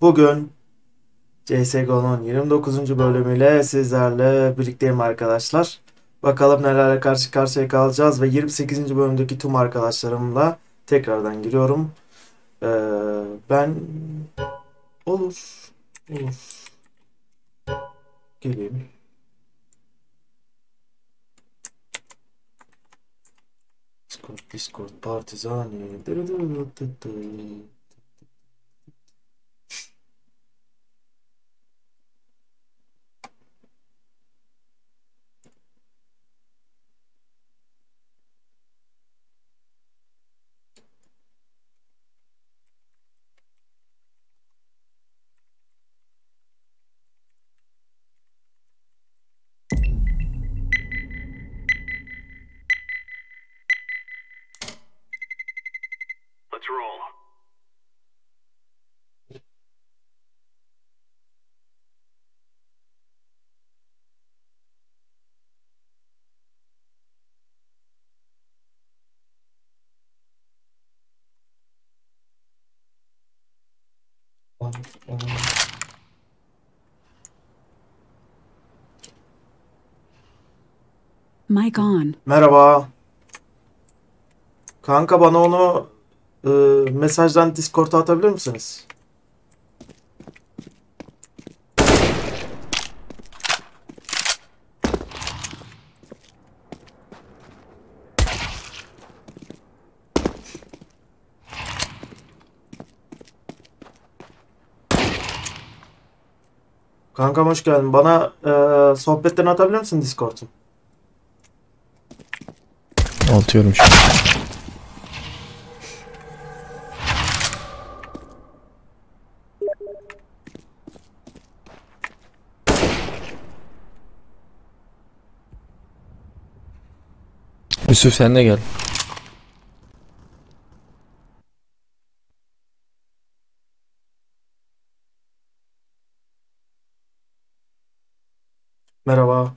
Bugün CSGO'nun 29. bölümüyle sizlerle birlikteyim arkadaşlar. Bakalım nelerle karşı karşıya kalacağız ve 28. bölümdeki tüm arkadaşlarımla tekrardan giriyorum. Ee, ben olur olur geleyim. Discord, Discord, Partizani. Mic on. Merhaba. Kanka bana onu e, mesajdan Discord'a atabilir misiniz? Kankam hoş geldin. Bana e, sohbetlerini atabilir misin Discord'un? Atıyorum şimdi. Yusuf sen de gel. Merhaba.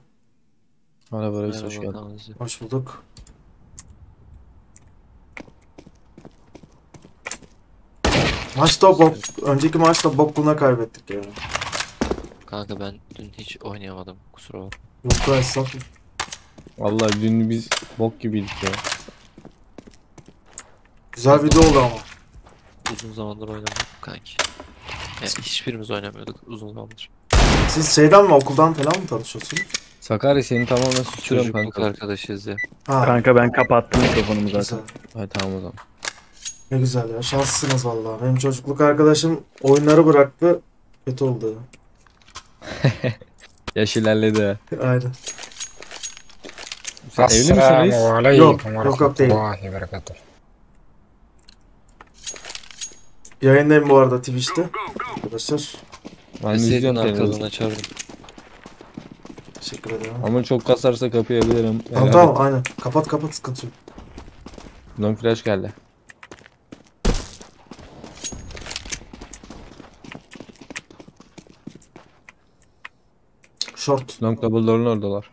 Merhaba reis hoş geldin. Hoş bulduk. Maçta bok, önceki maçta bokluğuna kaybettik ya. Kanka ben dün hiç oynayamadım kusura bakma. Yok be estağfurullah. Vallahi dün biz bok gibiydik ya. Güzel video oldu ama. Uzun zamandır oynamadım kanki. Yani hiçbirimiz oynamıyorduk uzun zamandır. Siz şeyden mi okuldan falan mı tanışıyorsunuz? Sakarya seni tamamen suçluyorum Çocukluk kanka. arkadaşıyız ya. Ha, Kanka ben kapattım mikrofonumu zaten. güzel. Hadi tamam o zaman. Ne güzel ya. Şanslısınız vallahi. Benim çocukluk arkadaşım oyunları bıraktı. Kötü oldu. Yaş ilerledi ha. Aynen. Sen evli misin reis? Alaikum Yok, ve yok, yok değil. rahmetullahi ve berekatuhu. Yayındayım bu arada Twitch'te. Arkadaşlar. Ben Deseydin izliyorum seni. arkadan açardım. Teşekkür ederim. Ama çok kasarsa kapayabilirim. Tamam Helal tamam et. aynen. Kapat kapat sıkıntı yok. Long flash geldi. Short. Long double door'un oradalar.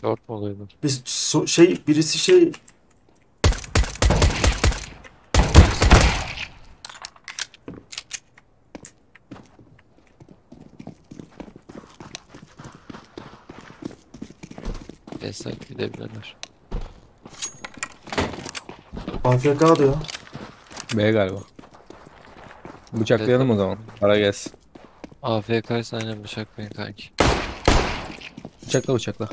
Short mu oluyordu? Biz so- şey birisi şey Destek gidebilirler. AFK diyor. B galiba. Bıçaklayalım o zaman. Para gelsin. AFK aynen bıçaklayın kanki. Bıçakla bıçakla.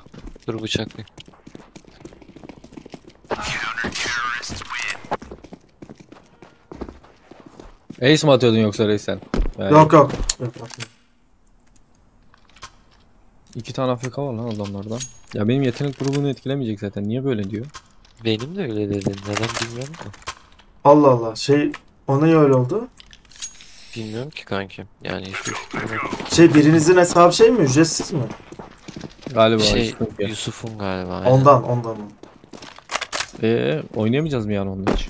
Dur bıçaklayın. Ace mi atıyordun yoksa reis sen? Yani Yok yok. Yok, yok. İki tane AFK var lan adamlardan. Ya benim yetenek grubunu etkilemeyecek zaten. Niye böyle diyor? Benim de öyle dedin. Neden bilmiyorum da. Allah Allah. Şey o niye öyle oldu? Bilmiyorum ki kanki. Yani hiçbir fikrim yok. Şey birinizin hesabı şey mi? Ücretsiz mi? Galiba Şey. Yusuf'un galiba. aynen. Ondan ondan. Ee, oynayamayacağız mı yani onda hiç?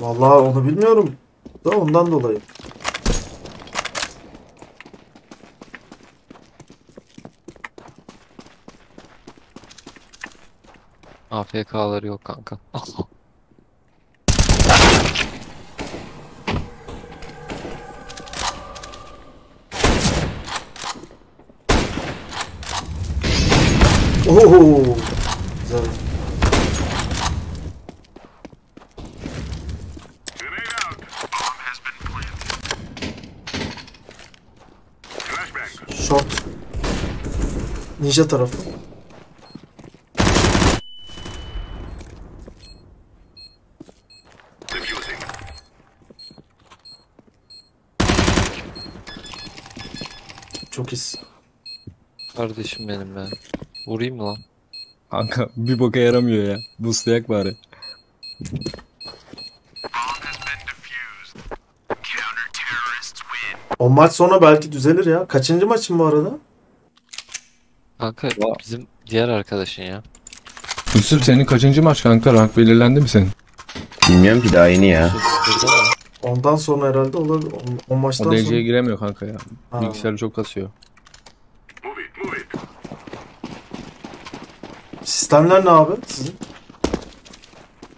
Vallahi onu bilmiyorum. Da ondan dolayı. AFK'ları yok kanka. Oo. Güzel. Short. Ninja tarafı. Kardeşim benim ben. Vurayım mı lan? Kanka bir boka yaramıyor ya. Boostlayak bari. O maç sonra belki düzelir ya. Kaçıncı maçın bu arada? Kanka Va- bizim diğer arkadaşın ya. Yusuf senin kaçıncı maç kanka? Rank belirlendi mi senin? Bilmiyorum ki daha yeni ya. Ondan sonra herhalde olabilir. O, o maçtan O sonra. Giremiyor kanka ya. Ha. Bilgisayarı çok kasıyor. Sistemler ne abi sizin?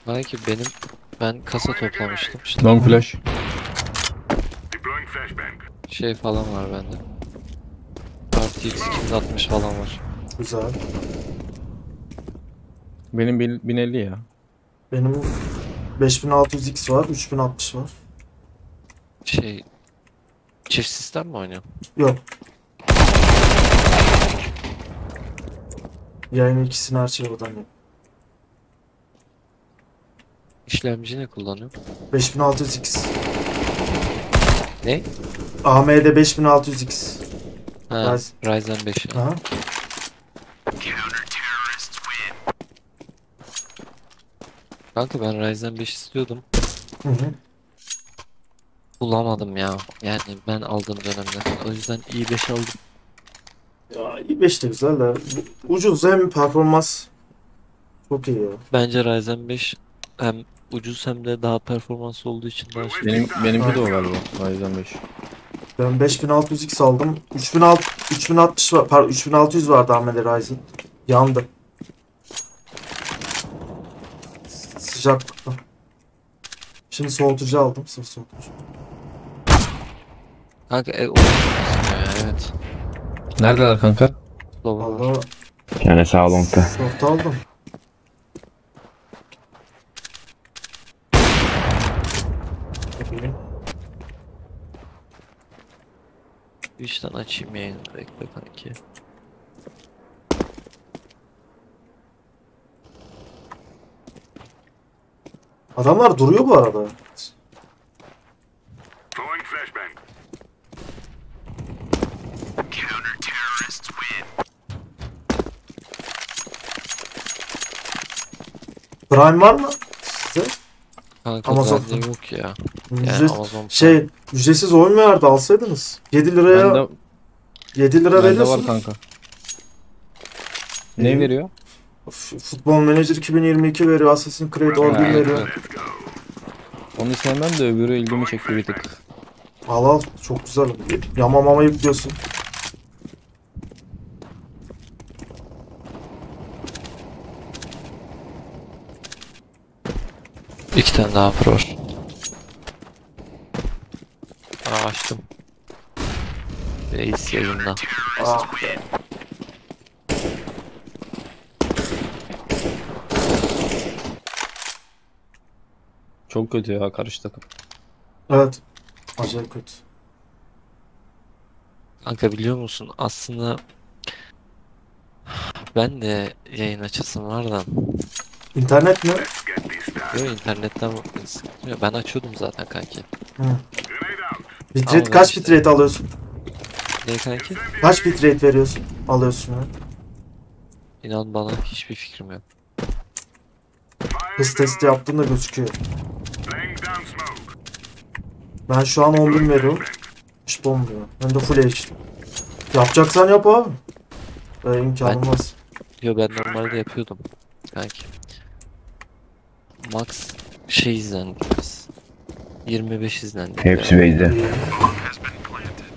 Belki benim ben kasa toplamıştım işte. Long flash. Şey falan var bende. RTX 260 falan var. Güzel. Benim bin- 1050 ya. Benim 5600X var, 3060 var. Şey çift sistem mi oynuyor? Yok. Yayın ikisini her oradan yap. İşlemci ne kullanıyor? 5600X. Ne? AMD 5600X. Ha, Ryzen. Ryzen 5 ya. Aha. Kanka ben Ryzen 5 istiyordum. Hı hı. Bulamadım ya. Yani ben aldığım dönemde. O yüzden i5 aldım. Ya i5 de güzel de bu- ucuz hem performans çok iyi ya. Bence Ryzen 5 hem ucuz hem de daha performanslı olduğu için daha şey. Benim benimki de o galiba. Ryzen 5. Ben 5600X aldım. 3600 3060 var, pardon 3600 vardı AMD Ryzen. Yandı. Sıcaklıkta. Şimdi soğutucu aldım. Sırf soğutucu. Kanka e, o ya, evet. Neredeler kanka? Slova var. Valla Bir tane sağ longta. aldım. Üçten açayım yayını bekle kanki. Adamlar duruyor bu arada. Prime var mı size? Kanka Amazon. bende yok ya. Yani Ücret- Amazon şey ücretsiz oyun verdi alsaydınız. 7 liraya Bende, 7 lira bende var veriyorsun. kanka. Ne İyi. veriyor? F- Futbol Manager 2022 veriyor. Assassin's Creed Origin Ha, veriyor. Onu sevmem de öbürü ilgimi çekti bir tık. Al al çok güzel. Yama mama yüklüyorsun. İki tane daha pro var. Aa, açtım. Reis yayında. Ah. Çok kötü ya karşı takım. Evet. Acayip kötü. Kanka biliyor musun aslında ben de yayın açasım var da İnternet mi? Yo, internetten sıkıntı yok. Ben açıyordum zaten kanki. Bitrate Ama kaç işte- bitrate alıyorsun? Ne kanki? Kaç bitrate veriyorsun? Alıyorsun ya. İnan bana hiçbir fikrim yok. Hız testi yaptığında gözüküyor. Ben şu an 10.000 veriyorum. Hiç olmuyor. Hem de full HD. Yapacaksan yap abi. Ee, imkanım Ben- var. Yo ben normalde yapıyordum kanki. Max şey izlendik biz. 25 izlendik. Hepsi. İyi.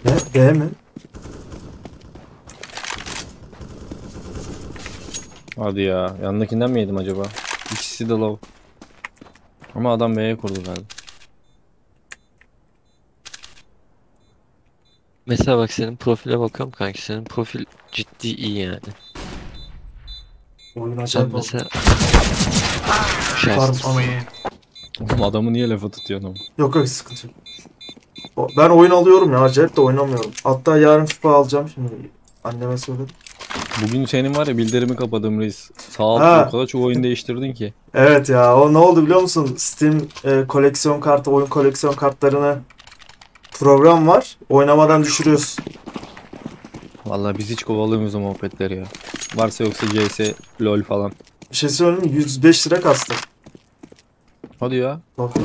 Ne? B mi? Hadi ya. Yanındakinden mi yedim acaba? İkisi de low. Ama adam B'ye kurdu galiba. Mesela bak senin profile bakıyorum kanki. Senin profil ciddi iyi yani. Oyun Sen acayip oldu. mesela... Anam. Oğlum adamı niye lafa tutuyorsun ama? Yok yok sıkıntı yok. Ben oyun alıyorum ya acayip de oynamıyorum. Hatta yarın FIFA alacağım şimdi. Anneme söyledim. Bugün senin var ya bildirimi kapadım reis. Sağ ol o kadar çok oyun değiştirdin ki. Evet ya o ne oldu biliyor musun? Steam e, koleksiyon kartı, oyun koleksiyon kartlarını program var. Oynamadan düşürüyorsun. Vallahi biz hiç kovalıyoruz o muhabbetleri ya. Varsa yoksa CS, LoL falan. Bir şey söyleyeyim mi? 105 lira kastı. Hadi ya. Bakın.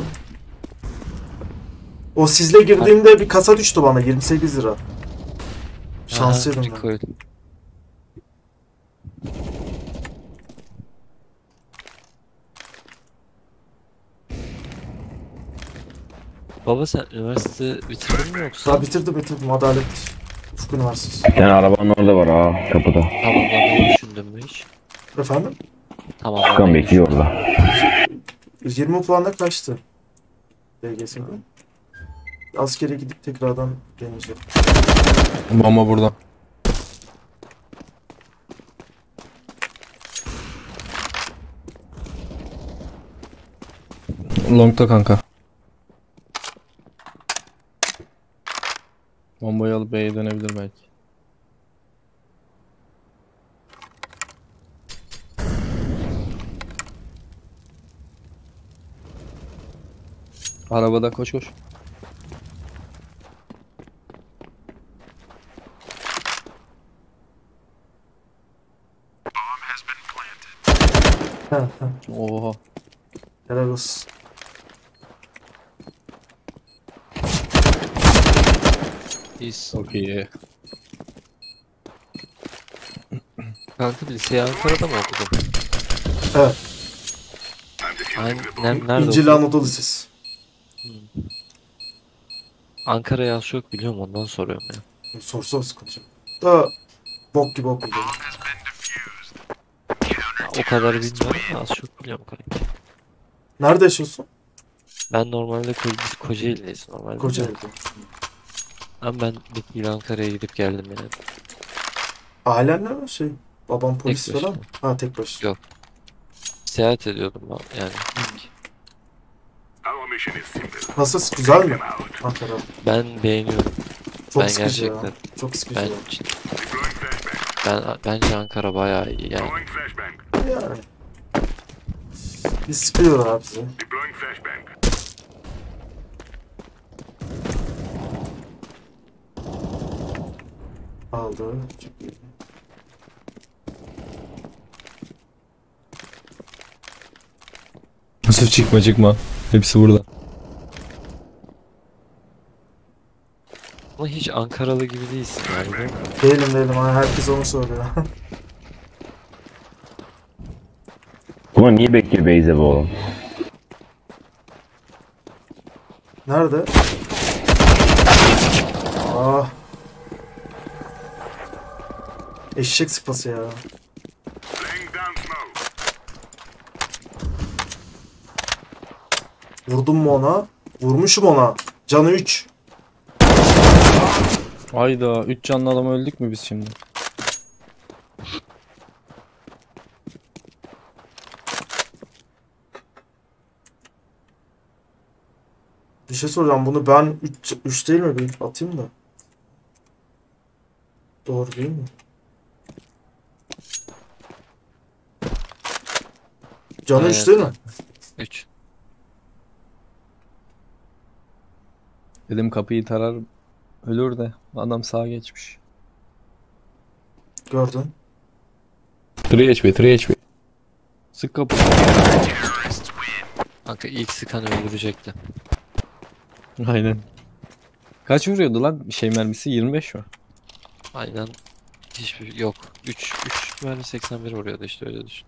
O sizle girdiğimde bir kasa düştü bana 28 lira. Şanslıydım ben. Recoil. Baba sen üniversite bitirdin mi yoksa? Daha bitirdim bitirdim Adalet Ufuk Üniversitesi. Bir tane arabanın orada var ha kapıda. Tamamlamayı düşündün mü hiç? Efendim? Furkan Tamamlamayı bekliyor orada. 20 puanla kaçtı? DGS'de. Askere gidip tekrardan deneyeceğim. Bomba burada. Long'ta kanka. Bombayı alıp B'ye dönebilir belki. Arabada koş koş. Heh, heh. Oha. Helal olsun. İyisin. Çok iyi. Kanka liseyi Ankara'da mı okudun? Evet. Aynı, ne, nerede İncil okudun? Anadolu Lisesi. Ankara yaz yok biliyorum ondan soruyorum ya. Sorsa sıkıntı yok. Da bok gibi okudum. Ya O kadar bilmiyorum az çok biliyorum kanka. Nerede yaşıyorsun? Ben normalde Ko biz Kocaeli'deyiz normalde. Kocaeli'de. Ama ben bir yıl Ankara'ya gidip geldim yani. Ailenle mi şey? Babam polis başına. falan mı? Ha tek başına. Yok. Seyahat ediyordum ben yani. Nasıl? Güzel mi? Ben beğeniyorum. Çok Ben sıkıcı ya. gerçekten- Çok sıkıcı Ben ya. ben bence Ankara bayağı iyi yani. Yani. Bir sıkıyor abi bizi. Aldı. Çok Nasıl çıkma çıkma. Hepsi burada. Ama hiç Ankaralı gibi değilsin yani değil mi? Değilim değilim. Ha, herkes onu söylüyor. Buna niye bekliyor Beyze bu oğlum? Nerede? Ah. Eşek sıpası ya. Vurdum mu ona? Vurmuşum ona. Canı 3. Hayda 3 canlı adam öldük mü biz şimdi? Bir şey soracağım. Bunu ben 3 3 değil mi? Bir atayım da. Doğru değil mi? Canı 3 Evet. değil mi? 3. Dedim kapıyı tarar ölür de adam sağa geçmiş. Gördün. 3 HP 3 HP. Sık kapı. Kanka ilk sıkan öldürecekti. Aynen. Kaç vuruyordu lan şey mermisi 25 mi? Aynen. Hiçbir yok. 3 3 mermi 81 vuruyordu işte öyle düşün.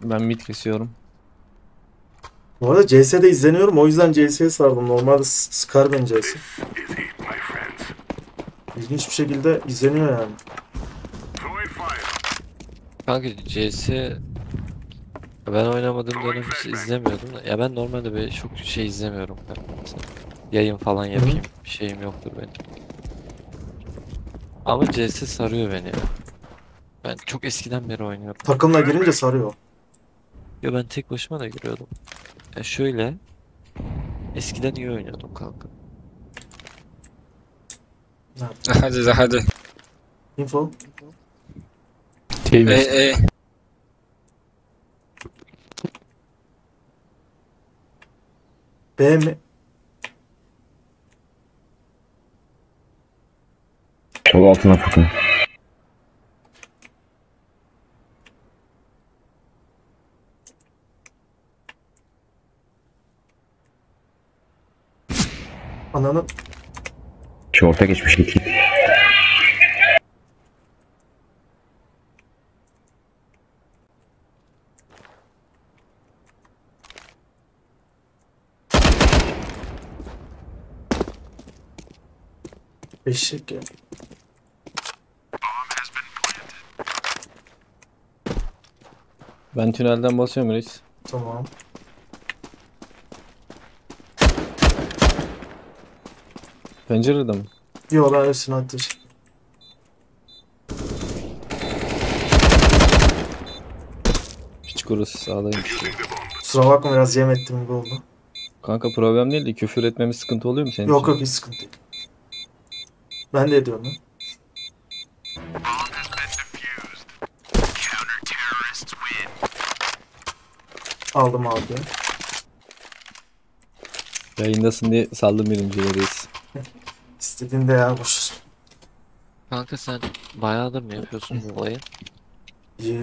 Ben mid kesiyorum. Bu arada CS'de izleniyorum. O yüzden CS'ye sardım. Normalde sıkar beni CS. İlginç bir şekilde izleniyor yani. Kanka CS ben oynamadığım dönem hiç izlemiyordum da. Ya ben normalde böyle çok şey izlemiyorum Yayın falan yapayım. Bir şeyim yoktur benim. Ama CS sarıyor beni ya. Ben çok eskiden beri oynuyorum. Takımla girince sarıyor. Ya ben tek başıma da giriyordum. Ya şöyle. Eskiden iyi oynuyordum kanka. hadi hadi. Info. TV. E e. B mi? Sol altına fıkın. Ananı. Şorta geçmiş iki. Eşek ya. Ben tünelden basıyorum reis. Tamam. Pencerede mi? Yo ben hepsini ateş. Hiç kurusu sağdaymış. Kusura bakma biraz yem ettim gibi oldu. Kanka problem değil de küfür etmemiz sıkıntı oluyor mu senin Yok için? yok hiç sıkıntı değil. Ben de ediyorum lan. Aldım abi. Yayındasın diye saldım birinciyi reis. İstediğinde ya boş. Kanka sen bayağıdır mı yapıyorsun bu olayı? Y-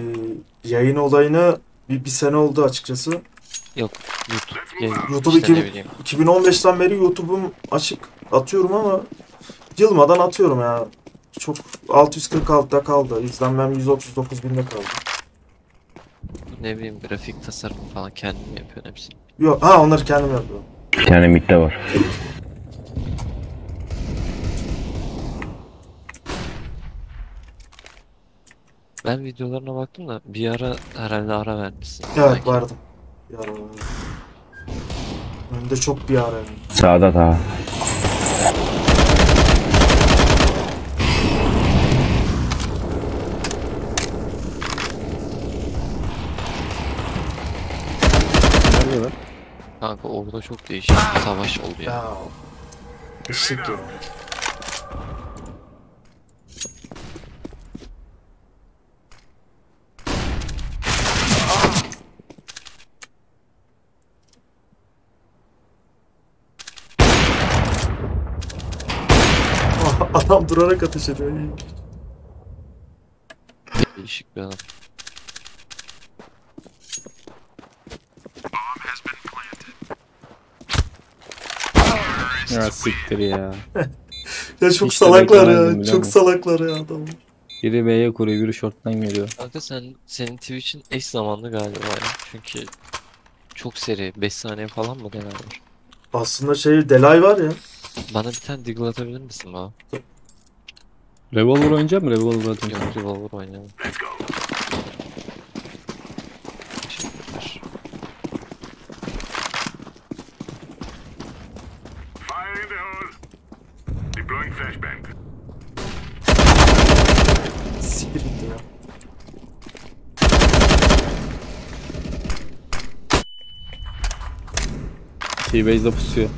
yayın olayını bir, bir sene oldu açıkçası. Yok YouTube. Yayın, YouTube işte iki- bileyim. 2015'ten beri YouTube'um açık atıyorum ama yılmadan atıyorum ya. Çok 646'da kaldı. İzlenmem 139 binde kaldı. Ne bileyim grafik tasarım falan kendin mi yapıyorsun hepsini? Yok ha onları kendim yapıyorum. Bir tane midde var. Ben videolarına baktım da bir ara herhalde ara vermişsin. Evet Sanki. vardım. Ya. Hem de çok bir ara yani. Sağda daha. Nerede lan? Kanka orada çok değişik bir savaş oldu ya. Ya. Eşek ya. Adam durarak ateş ediyor. Değişik bir adam. Ya siktir ya. Ya çok Hiç de salaklar beklemezdim ya. Çok musun? salaklar ya adam. Biri B'ye kuruyor, biri short'tan geliyor. Kanka sen senin Twitch'in eş zamanlı galiba ya. Çünkü çok seri 5 saniye falan mı genel var? Aslında şey Delay var ya. Bana bir tane Deagle atabilir misin bana? Revolver oynayacak mı? Revolver atayım. Yok Revolver oynayalım. Teşekkürler. Fire in the hole. Deploying flashbang. Siktir gitti ya. T-Base'de pusuyor.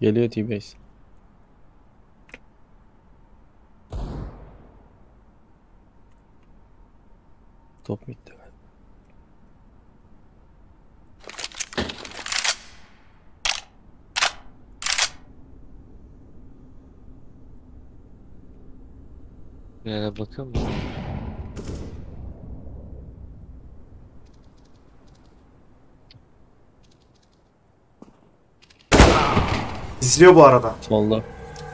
Geliyor T-Base. Top bitti. Nereye bakıyor musun? İzliyor bu arada. Solda.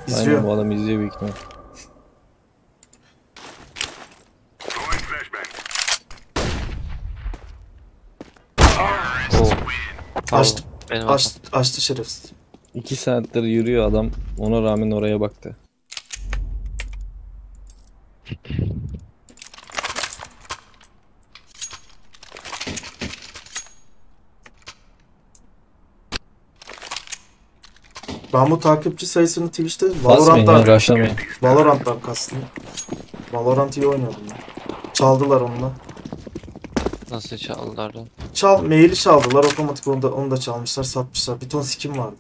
İzliyor. Aynen bu adam izliyor büyük ihtimal. Açtı, Benim aç, hatam. açtı şerefsiz. İki saattir yürüyor adam. Ona rağmen oraya baktı. Ben bu takipçi sayısını Twitch'te Basmayın Valorant'tan, rushlamayın. Valorant'tan kastım. Valorant iyi oynuyordum ben. Çaldılar onunla. Nasıl çaldılar lan? Çal, maili çaldılar otomatik onu da, onu da çalmışlar satmışlar. Bir ton skin vardı.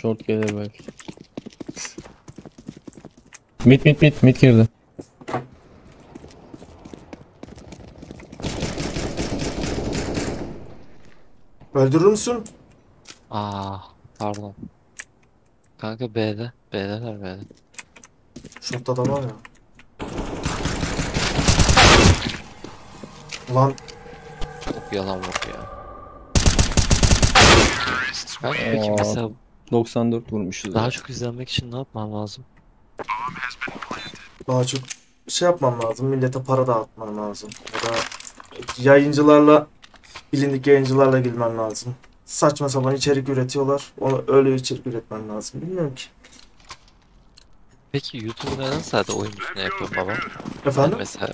Short gelir belki. Mid mid mid mid girdi. Öldürür müsün? Aa, pardon. Kanka B'de. B'deler B'de. Şurada da var ya. Ulan Çok yalan yok ya. Kanka peki Aa. mesela 94 vurmuşuz. daha çok izlenmek için ne yapmam lazım? daha çok şey yapmam lazım. Millete para dağıtmam lazım. Ya da yayıncılarla bilindik yayıncılarla girmem lazım. Saçma sapan içerik üretiyorlar. Onu öyle içerik üretmen lazım. Bilmiyorum ki. Peki YouTube'u neden sadece oyun üstüne yapıyorsun baba? Yani Efendim? mesela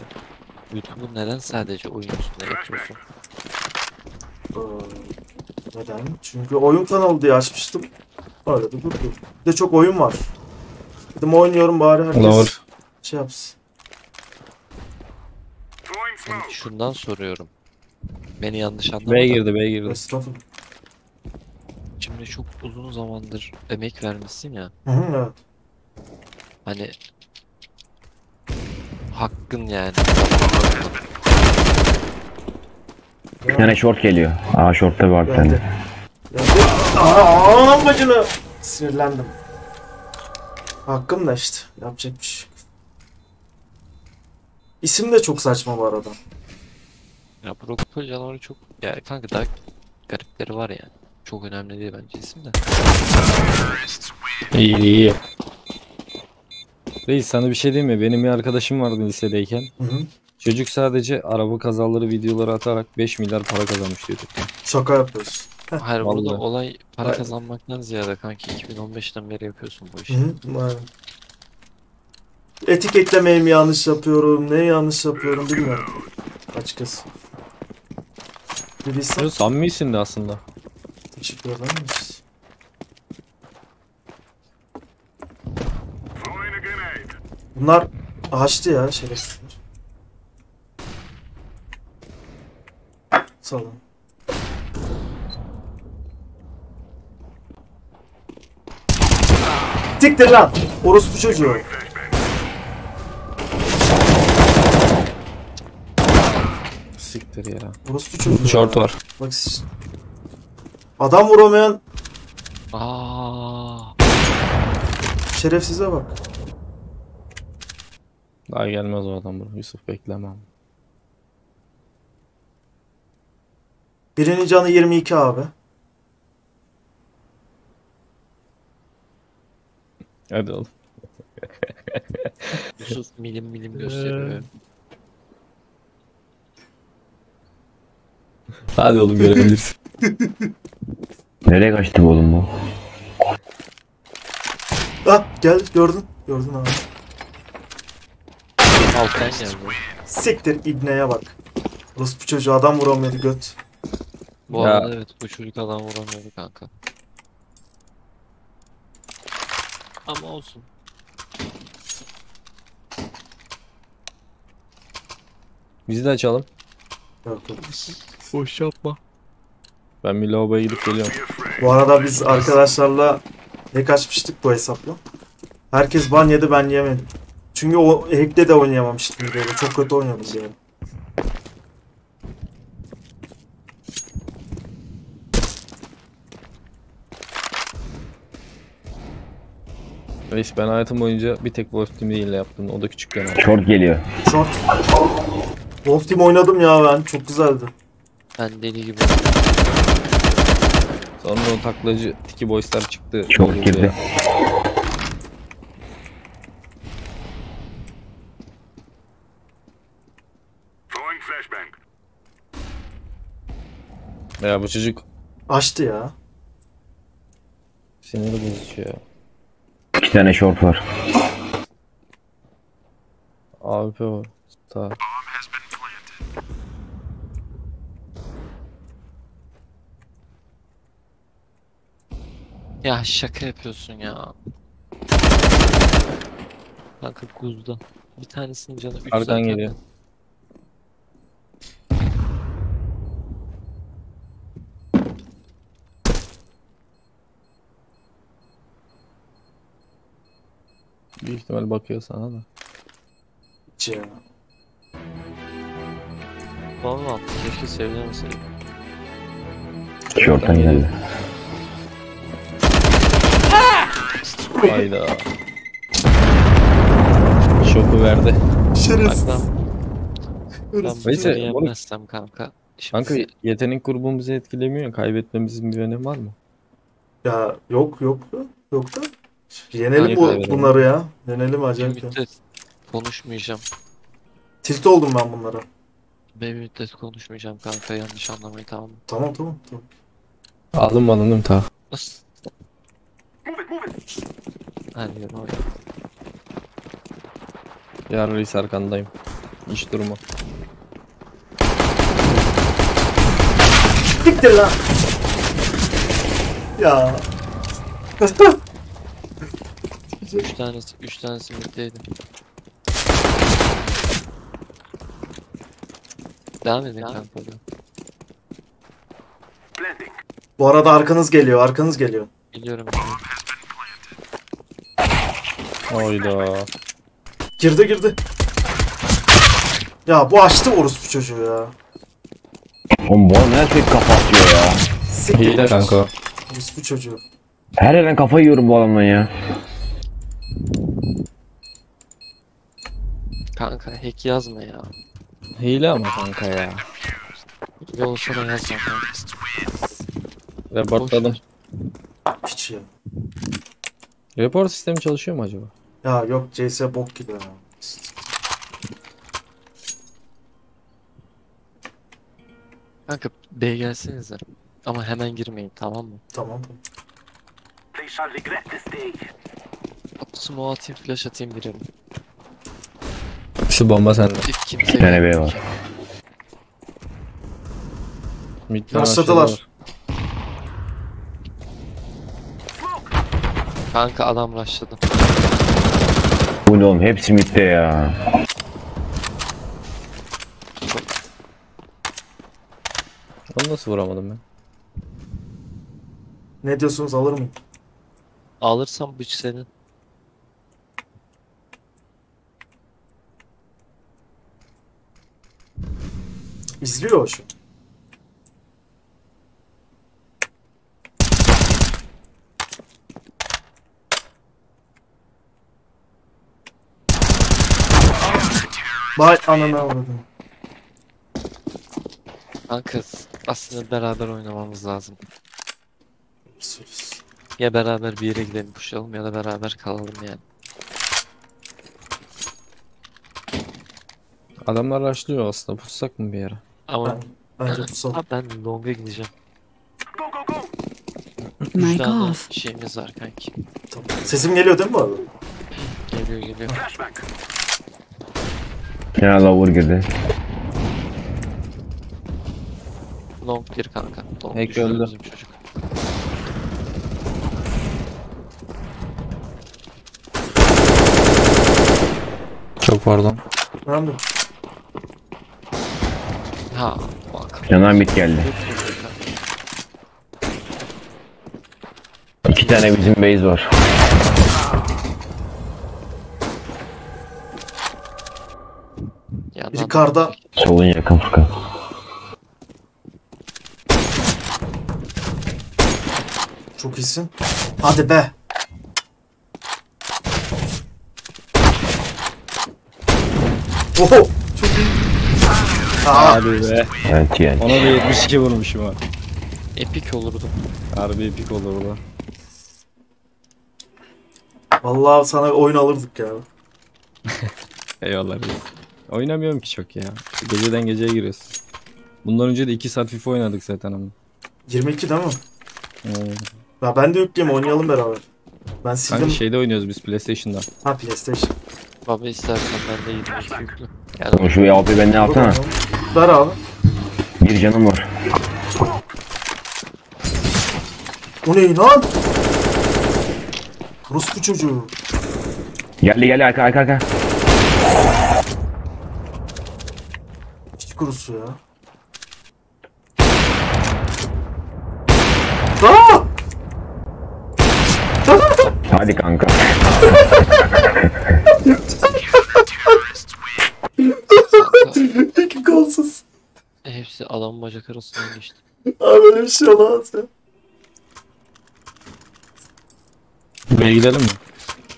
YouTube'u neden sadece oyun üstüne yapıyorsun? Ee, neden? Çünkü oyun kanalı diye açmıştım. Öyle de durdu. Bir de çok oyun var. Dedim oynuyorum bari herkes Lower. şey yapsın. Yani şundan soruyorum. Beni yanlış anlama. B girdi B girdi. Estağfurullah. Şimdi çok uzun zamandır emek vermişsin ya. Hı hı, evet. Hani hakkın yani. Bir tane short geliyor. Aa shortta var bir tane. Aa, amacını. Sinirlendim. Hakkım da işte. Yapacak bir şey yok. İsim de çok saçma bu arada. Ya Brokoli canavarı çok ya kanka daha garipleri var yani. Çok önemli değil bence isim de. İyi iyi. Reis sana bir şey diyeyim mi? Benim bir arkadaşım vardı lisedeyken. Hı hı. Çocuk sadece araba kazaları videoları atarak 5 milyar para kazanmış YouTube'da. Şaka yapıyorsun. Hayır burada Vallahi. olay para Evet. kazanmaktan ziyade kanki 2015'ten beri yapıyorsun bu Hı işi. hı. aynen. Etiketlemeyi mi yanlış yapıyorum, ne yanlış yapıyorum bilmiyorum. Açıkçası. Bir bilsem. Çok samimisin de aslında. Teşekkür grenade. Bunlar açtı ya şerefsizler. Salın. Siktir lan! Orospu çocuğu. Siktir ya. Orospu çocuğu. Short var. Bak Adam vuramayan Aa, şerefsize bak. Daha gelmez o adam buraya. Yusuf beklemem. Birinin canı 22 abi. Hadi oğlum. Yusuf milim milim gösteriyor. Hadi oğlum görebilirsin. Nereye kaçtı bu oğlum bu? Ah gel gördün. Gördün abi. Alttan geldi. Siktir ibneye bak. Orospu çocuğu adam vuramıyordu göt. Bu Ya. arada evet bu çocuk adam vuramıyordu kanka. Ama olsun. Biz de açalım. Yok yok. Boş yapma. Ben bir lavaboya gidip geliyorum. Bu arada biz arkadaşlarla hack açmıştık bu hesapla. Herkes ban yedi ben yemedim. Çünkü o hack'te de oynayamamıştım böyle. Çok kötü oynadım yani. Reis ben hayatım boyunca bir tek Wolf Team ile yaptım. O da küçükken. Short geliyor. Short. Wolf Team oynadım ya ben. Çok güzeldi. Ben deli gibi. Sonra o taklacı Tiki Boys'lar çıktı. Çok Oldu girdi. ya. Ya bu çocuk Açtı ya. siniri bozucu ya. İki tane short var. AWP var. ta. Ya şaka yapıyorsun ya. Kanka Guz'da. Bir tanesinin canı 3 Arkadan geliyor. Büyük ihtimal bakıyor sana da. Ya. Valla keşke sevdiğim Short'tan geldi. Hayda. Şoku verdi. Şerefsiz. Bak ben, ben Neyse, kanka. Şimdi Kanka yetenek grubum bizi etkilemiyor. Kaybetmemizin bir önemi var mı? Ya yok yok yok da. Yenelim bu, bunları ya. Yenelim acayip ya. konuşmayacağım. Tilt oldum ben bunlara. Bir müddet konuşmayacağım kanka yanlış anlamayı tamam mı? Tamam tamam tamam. Aldım alındım ta. Hadi yürü oyna. Yarın reis arkandayım. İş durumu. Siktir lan. Ya. Üç tanesi, üç tanesi middeydi. Devam edin kanka. Bu arada arkanız geliyor, arkanız geliyor. Biliyorum. Hayda. Girdi girdi. Ya bu açtı orospu çocuğu ya. Oğlum bu her şey kafa atıyor ya. Hile kanka. Orospu çocuğu. Her yerden kafa yiyorum bu adamdan ya. Kanka hack yazma ya. Hile ama kanka ya. Hile olsa da yazma kanka. Reportladım. Hiç ya. Report sistemi çalışıyor mu acaba? Ya yok CS bok gibi ya. Kanka B gelsenize. Ama hemen girmeyin tamam mı? Tamam tamam. They shall regret this day. Smoke atayım flash atayım girelim. Şu bomba sende. Hiç kimse Bir tane B var. Midden Başladılar. Kanka adam rushladı. Bu ne oğlum hepsi midde ya. Onu nasıl vuramadım ben? Ne diyorsunuz alır mıyım? Alırsam bıç senin. İzliyor o şu. Vay anana avradım. Kanka aslında beraber oynamamız lazım. Ya beraber bir yere gidelim pushlayalım ya da beraber kalalım yani. Adamlar rushlıyor aslında. Pussak mı bir yere? Ama Ben, bence pusalım. Abi ben long'a gideceğim. Go, go, go. Üç Mic tane off. şeyimiz var kanki. Tamam. Sesim geliyor değil mi bu arada? Geliyor geliyor. Ya lavur girdi. Long gir kanka. Long Hack düşürdü öldü. bizim çocuk. Çok pardon. Önemli. Ha bak. Canan mid geldi. İki tane bizim base var. Karda. Solun yakın Furkan. Çok iyisin. Hadi be. Oho. Çok iyi. Aa, Hadi be. Evet yani. Ona da 72 vurmuşum ha. Epik olurdu. Harbi epik olurdu. vallahi sana oyun alırdık ya. Eyvallah reis. Oynamıyorum ki çok ya. Geceden geceye giriyoruz. Bundan önce de 2 saat FIFA oynadık zaten ama. 22 değil mi? Hmm. Ya ben de yükleyeyim oynayalım beraber. Ben sildim. Kanka şeyde oynuyoruz biz PlayStation'da. Ha PlayStation. Baba istersen ben de 22 yüklü. Gel Oğlum şu AWP benden alsana. Ver abi. Bir canım var. O ne lan? Ruslu çocuğu. Geldi geldi arka arka arka. Kurusu ya. Aa! Hadi kanka. İki kolsuz. Hepsi adamın bacak arasından geçti. Abi öyle bir şey olamaz ya. Buraya gidelim mi?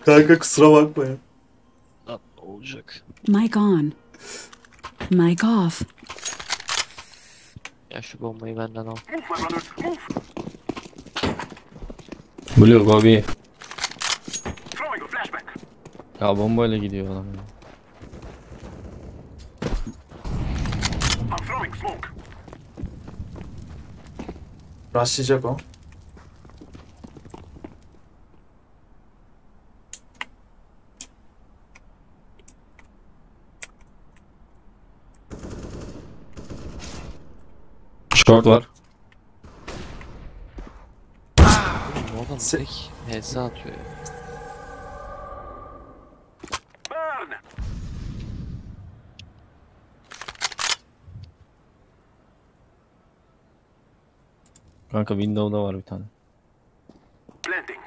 Kanka kusura bakma ya. Lan olacak? Mic on. Mic off. Ya şu bombayı benden al. Blue go B. Throwing a flashbang. Ya bombayla gidiyor adam ya. Rushlayacak o. Short var. Bu adam Se- tek HS atıyor ya. Burn. Kanka window'da var bir tane. Planting.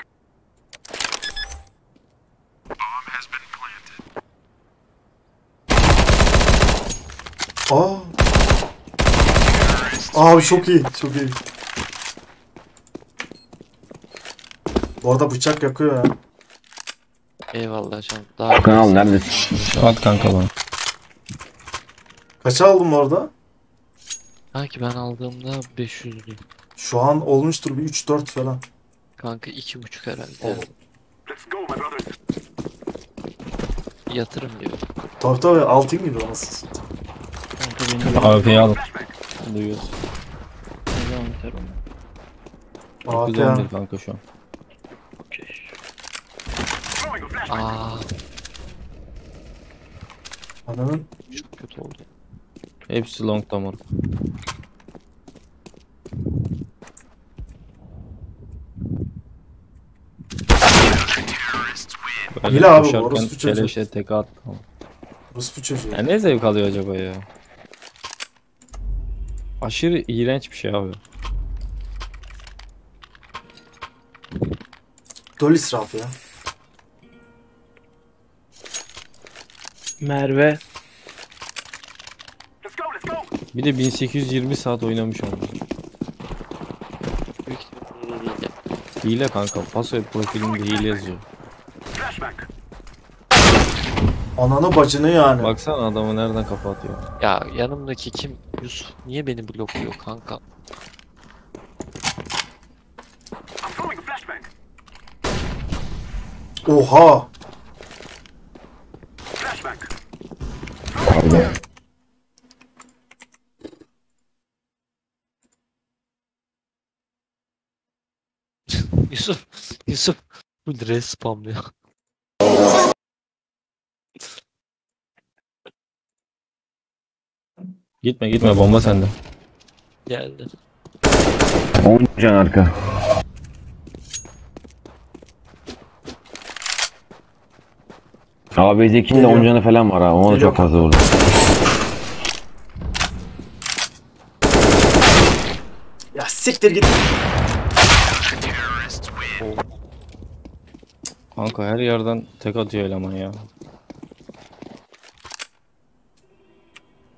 Aa. Abi çok iyi, çok iyi. Bu arada bıçak yakıyor ya. Eyvallah canım. Daha Hakan al neredesin? At kanka bana. Kaça aldın orada? Kanki ben aldığımda 500'dü. Şu an olmuştur bir 3-4 falan. Kanka 2.5 herhalde. Let's go, my brothers. Yatırım diyor. Tabii tabii altın gibi anasını. Kanka benim AWP'yi alın. Flashbang. Devam eder onu. Güzel ya. bir kanka şu an. Flashbang. Aa Ananın çok kötü oldu. Hepsi long damar. Böyle Hile abi bu, koşarken orospu çocuğu. keleşe tek at. Ruspu çocuğu. Ya ne zevk alıyor acaba ya? Aşırı iğrenç bir şey abi. Dol israfı ya. Merve. Let's go, let's go. Bir de 1820 saat oynamış ya. Hile kanka. Paso profilinde hile yazıyor. Ananı bacını yani. Baksana adamı nereden kafa atıyor. Ya yanımdaki kim? Yusuf niye beni blokluyor kanka? Oha. Pardon. Yusuf, Yusuf bu dress spamlıyor. Gitme gitme bomba sende. Geldi. 10 can arka. Abi Zeki'nin de 10 canı falan var ha. Ona da çok fazla vurdu. Ya siktir git. Kanka her yerden tek atıyor eleman ya.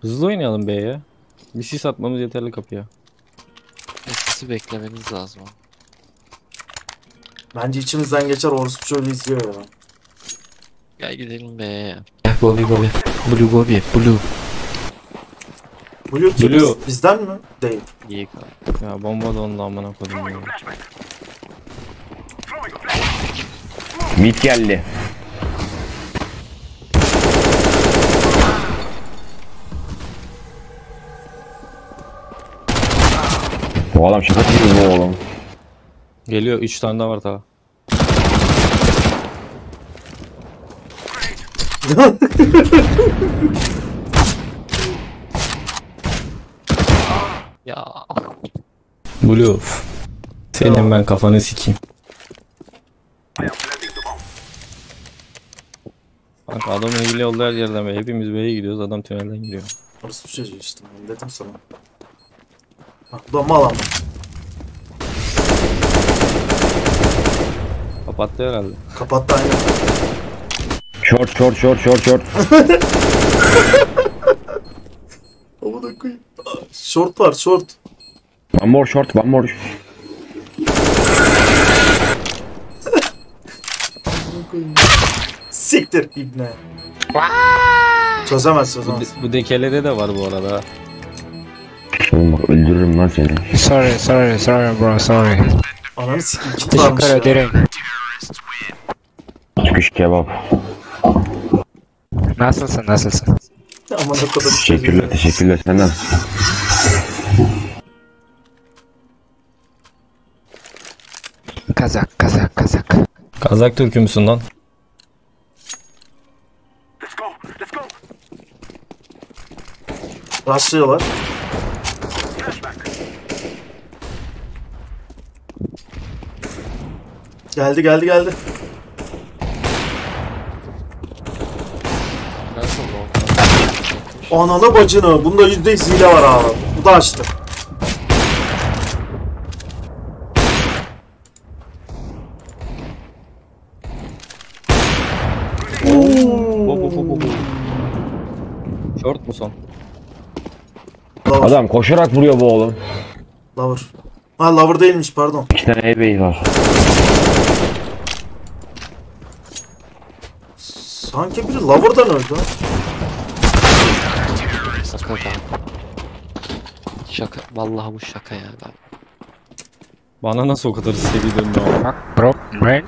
Hızlı oynayalım B'ye. Bir sis atmamız yeterli kapıya. Sesi beklemeniz lazım. ama. Bence içimizden geçer orospu çocuğu izliyor ya. Gel gidelim be. Bobby Bobby. Blue Bobby. Blue. Blue kim? Blue. Bizden mi? Değil. İyi kanka. Ya bomba da onunla amına koydum ya. Mid geldi. Bu adam şaka yapıyor bu oğlum. Geliyor 3 tane daha var daha. Ya Blue. Senin ben kafanı sikeyim. Kanka adamın hile olduğu her yerden ve hepimiz B'ye gidiyoruz adam tünelden giriyor. Orası bir çocuğu işte. Ben dedim sana. Bak bu mal ama. Kapattı herhalde. Kapattı aynen. Short short short short short. Amına koyayım. Short var short. One more short one more. Siktir ibne. Çözemez Bu, çözemez. de- bu dekelede de var bu arada. Öldürürüm lan seni. Sorry, sorry, sorry bro, sorry. Ananı sikeyim kit varmış Teşekkür ederim. Çıkış kebap. Nasılsın, nasılsın? Aman o kadar Teşekkürler teşekkürler senden. Kazak, kazak, kazak. Kazak Türk'ü müsün lan? Let's Geldi geldi geldi. nasıl oldu? Anana bacını. Bunda %100 hile var abi. Bu da açtı. Short mu son? Lover. Adam koşarak vuruyor bu oğlum. Lover. Ha lover değilmiş pardon. İki tane ebey var. Sanki biri lover'dan öldü. ha. Şaka kanka. Şaka. Vallahi bu şaka ya galiba. Bana nasıl o kadar seri döndü ama? Bak bro, brain.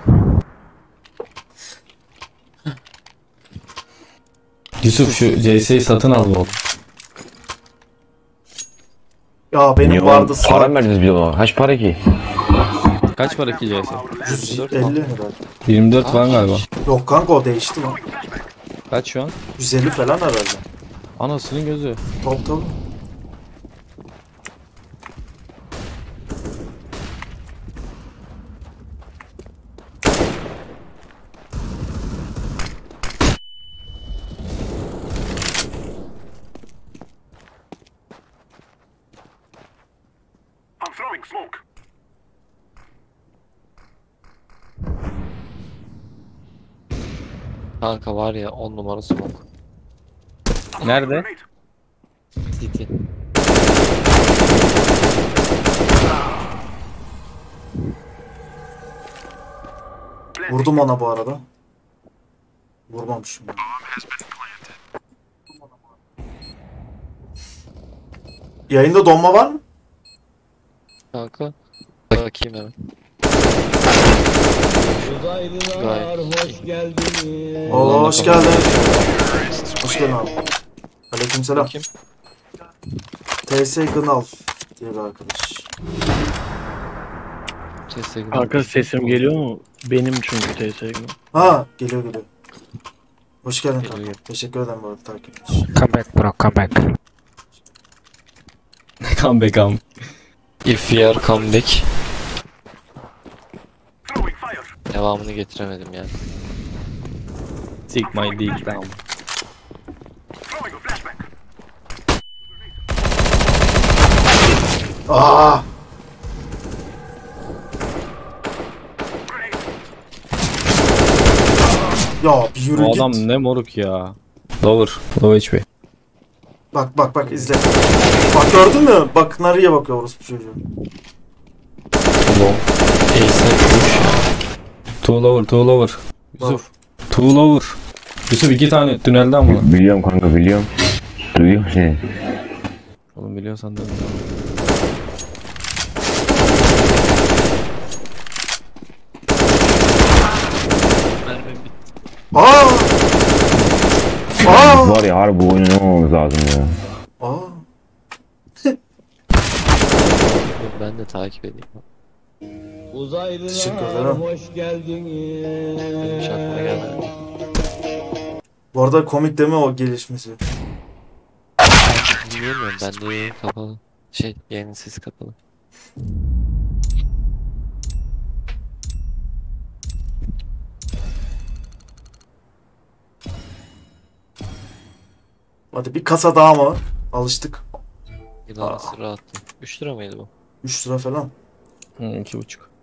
Yusuf şu CS'yi satın al oğlum. Ya benim Niye oğlum? vardı Para mı verdiniz bir ona? Kaç para ki? Kaç para ki CS? 150 herhalde. 24 falan galiba. Yok kanka o değişti lan. Kaç şu an? 150 falan herhalde. Anasının gözü. Tabii tabii. Kanka var ya 10 numara smoke. Nerede? City. Vurdum ona bu arada. Vurmamışım. Yayında donma var mı? Kanka. Bakayım hemen. Gayet. Oo, hoş geldin. Hoş geldin abi. Aleykümselam. Bakayım. TS Gınal diye bir arkadaş. CS'e gidelim. Kanka sesim geliyor mu? Benim çünkü TSG. Ha geliyor geliyor. Hoş geldin Geliyor, kanka. Teşekkür ederim bu arada takip için. Come back bro, come back. come back am. If we are comeback. Throwing Devamını getiremedim yani. Take my dick down. Aa! Ya bir yürü O git. adam ne moruk ya. Lower. Low HP. Bak bak bak izle. Bak gördün mü? Bak narıya bakıyor orospu çocuğu. Ace kuş. Two lower, two lower. Yusuf. Two lower. Yusuf iki tane tünelden vur. Biliyorum kanka biliyorum. Duyuyorum seni. Oğlum biliyorsan da. Aa! Aa! Var ya harbi bu oyunu ne olmamız lazım ya. Aa! Ben de takip edeyim. Teşekkür ederim. Benim hiç aklıma gelmedi. Bu arada komik değil mi o gelişmesi? Dinleyemiyorum ben de yayın kapalı. Şey yayının sesi kapalı. Hadi bir kasa daha mı? Alıştık. Isırığı attı. 3 lira mıydı bu? 3 lira falan. Hı, iki buçuk.